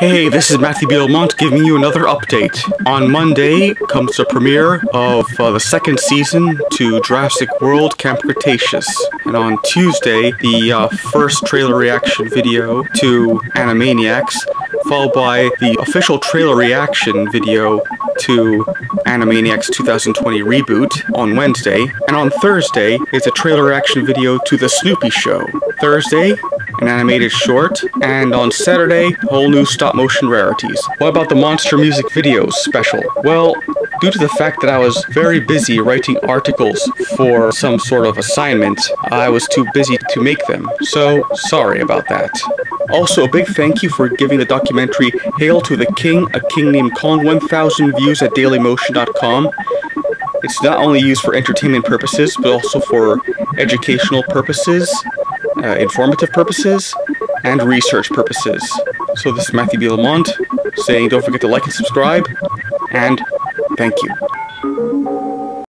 Hey, this is Matthew B. Lamont giving you another update. On Monday comes the premiere of uh, the second season to Jurassic World Camp Cretaceous. And on Tuesday, the uh, first trailer reaction video to Animaniacs, followed by the official trailer reaction video to Animaniacs 2020 reboot on Wednesday. And on Thursday is a trailer reaction video to The Snoopy Show. Thursday, an animated short, and on Saturday, whole new stop motion rarities. What about the Monster Music Videos special? Well, due to the fact that I was very busy writing articles for some sort of assignment, I was too busy to make them, so sorry about that. Also, a big thank you for giving the documentary Hail to the King, a King Named Kong 1000 views at dailymotion.com. It's not only used for entertainment purposes, but also for educational purposes uh, informative purposes and research purposes. So this is Matthew B. Lamont saying don't forget to like and subscribe, and thank you.